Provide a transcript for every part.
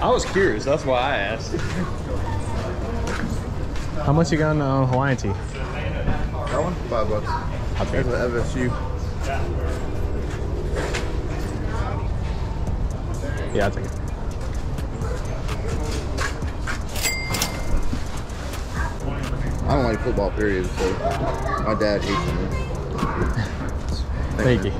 I was curious. That's why I asked. How much you got on uh, Hawaiian tee? That one? Five bucks. I'll There's take an it. FSU. Yeah, I'll take it. I don't like football, period. So my dad hates them. Thank you.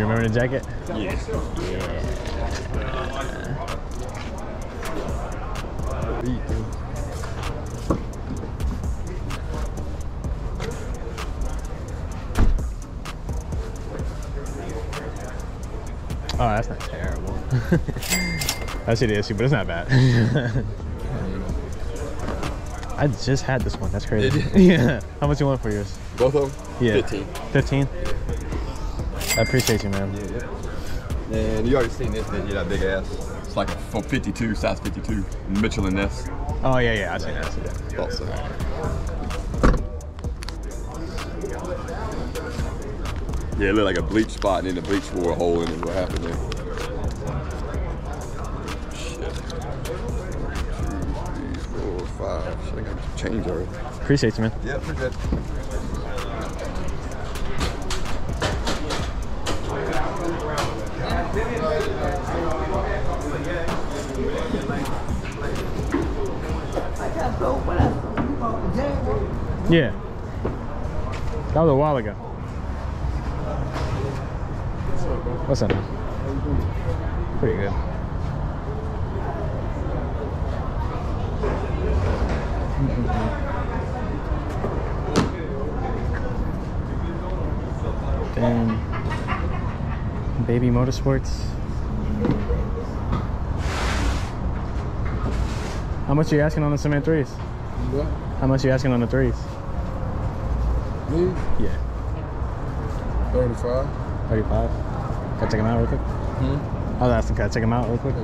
You remember the jacket? Oh, that's not terrible. that shit is, but it's not bad. I just had this one. That's crazy. Yeah. How much you want for yours? Both of them? Yeah. 15. 15? I appreciate you, man. Yeah, yeah. And you already seen this, didn't you? That big ass. It's like a from 52, size 52, Mitchell and Ness. Oh, yeah, yeah. I seen that. I seen that. Thought so. Yeah, it looked like a bleach spot, and then the bleach wore a hole in it. What happened there? Shit. Two, three, four, five. Shit, I got to change already. Appreciate you, man. Yeah, pretty good. Yeah. That was a while ago. What's up, man? Pretty good. Then Baby Motorsports. How much are you asking on the cement threes? What? How much are you asking on the threes? Yeah. 35. 35. Can I check them out real quick? Hmm? I was asking, can I check them out real quick?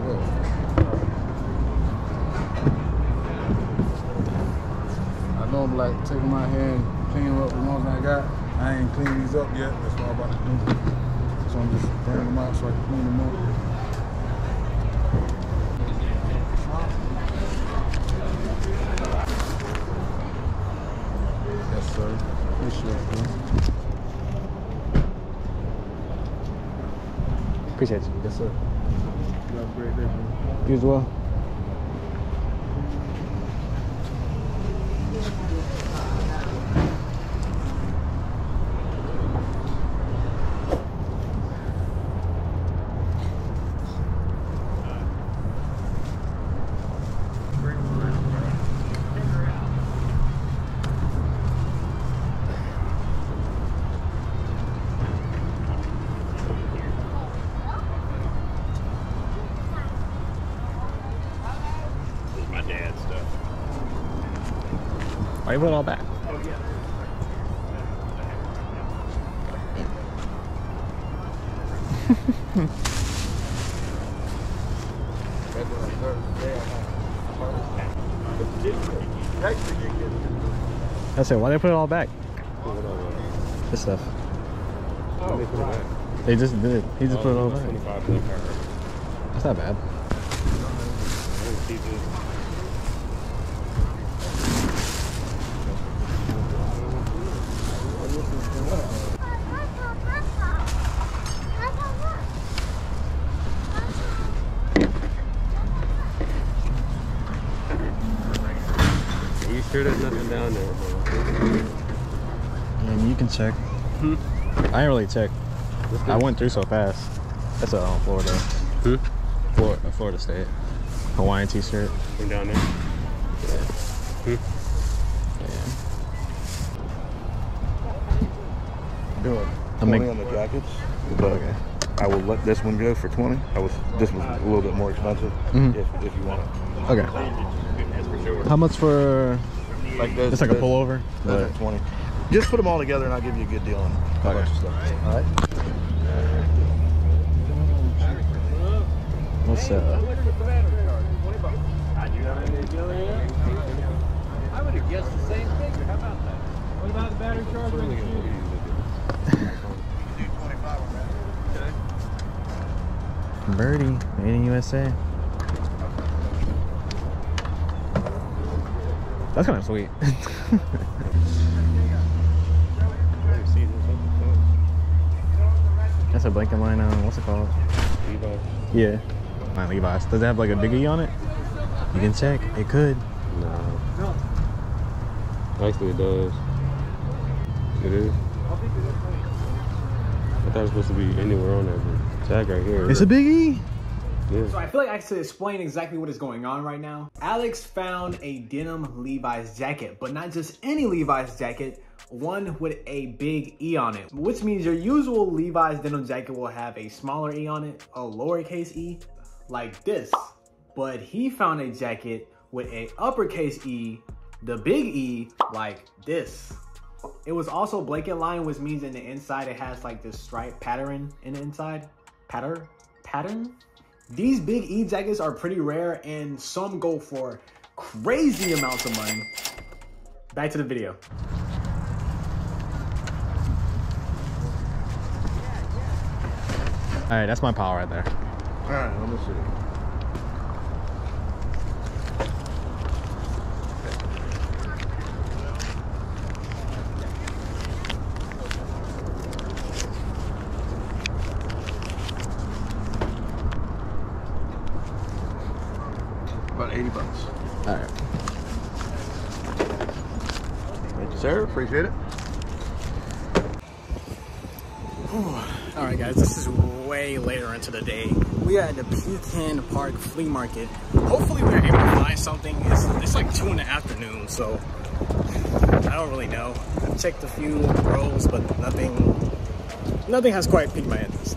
I know I'm like taking my hand, cleaning up the ones I got. I ain't cleaned these up yet. That's what I'm about to do. So I'm just bringing them out so I can clean them up. Yes, sir. Yes, sir. bro. Appreciate you. Yes, sir. You have a great day, bro. You as well. Put it all back? That's it. Why they put it all back? This stuff. They just did. It. He just put it all back. 25 left hour. That's not bad. You sure there's nothing down there, bro? And you can check. I ain't really check. I went through so fast. That's a uh, Florida. Hmm? Florida, Florida State. Hawaiian t-shirt. From down there? Yeah. Do it. I'll 20 make- on the jackets, but Okay. I will let this one go for 20. I was this was a little bit more expensive Mhm. if, if you want it. Okay. That's for sure. How much for? Like this. It's like a pullover. Those but- are 20. Just put them all together and I'll give you a good deal on a bunch of stuff. All right? What's uh? I would have guessed the same figure. How about that? What about the battery charger? Birdie, made in USA. That's kind of sweet. That's a blanket line. Uh, what's it called? Yeah, line Levi's. Does it have like a big E on it? You can check. It could. No. Actually, it does. It is. I thought it was supposed to be anywhere on that but tag right here. It's a big E. Yeah. So I feel like I should explain exactly what is going on right now. Alex found a denim Levi's jacket, but not just any Levi's jacket, one with a big E on it, which means your usual Levi's denim jacket will have a smaller E on it, a lowercase e, like this. But he found a jacket with a uppercase E, the big E, like this. It was also blanket line, which means in the inside it has like this stripe pattern in the inside. Pattern? Pattern? These big E jackets are pretty rare and some go for crazy amounts of money. Back to the video. All right, that's my pile right there. All right, let me see. About 80 bucks. All right. Thank you, sir. Appreciate it. All right, guys, this is way later into the day. We are at the Pecan Park Flea Market. Hopefully, we're able to find something. It's, it's like two in the afternoon, so I don't really know. I've checked a few rows, but nothing, nothing has quite piqued my interest.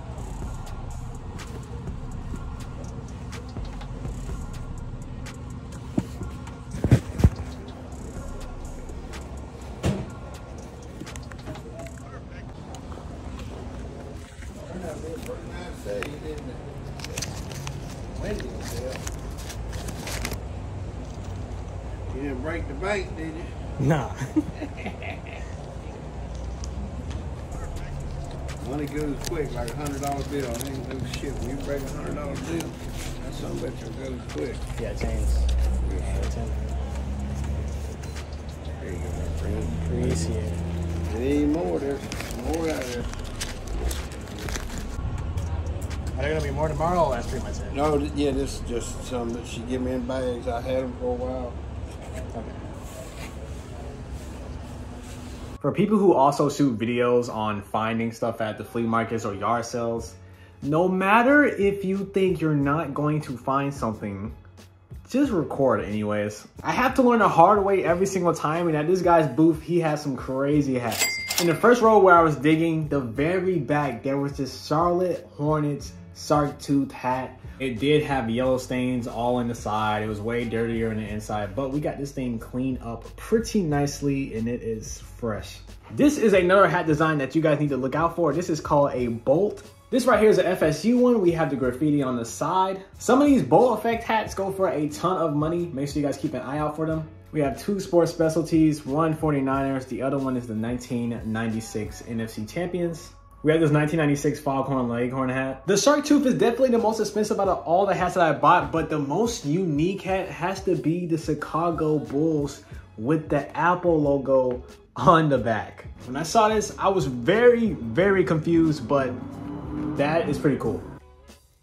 bank, did you? Nah. Money goes quick, like a hundred dollar bill. It ain't no shit. When you break a hundred dollar bill, that son of a bitch goes quick. yeah, chains. There you go, my friend. Appreciate it. There ain't more. There's more out there. Are there gonna be more tomorrow? Or that's pretty much it. No, th- yeah, this is just some that she give me in bags. I had them for a while. For people who also shoot videos on finding stuff at the flea markets or yard sales, no matter if you think you're not going to find something, just record anyways. I have to learn the hard way every single time and at this guy's booth, he has some crazy hats. In the first row where I was digging, the very back, there was this Charlotte Hornets shark tooth hat. It did have yellow stains all in the side. It was way dirtier on the inside, but we got this thing cleaned up pretty nicely and it is fresh. This is another hat design that you guys need to look out for. This is called a bolt. This right here is an FSU one. We have the graffiti on the side. Some of these bolt effect hats go for a ton of money. Make sure you guys keep an eye out for them. We have two sports specialties, one 49ers, the other one is the 1996 NFC Champions. We have this 1996 Foghorn Leghorn hat. The Shark Tooth is definitely the most expensive out of all the hats that I bought, but the most unique hat has to be the Chicago Bulls with the Apple logo on the back. When I saw this, I was very, very confused, but that is pretty cool.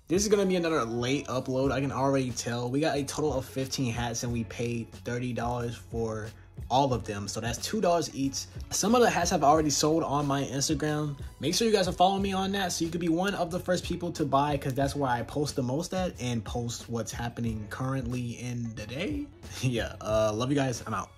This is gonna be another late upload. I can already tell. We got a total of 15 hats and we paid $30 for all of them. So that's $2 each. Some of the hats have already sold on my Instagram. Make sure you guys are following me on that so you could be one of the first people to buy because that's where I post the most at and post what's happening currently in the day. yeah, uh, love you guys. I'm out.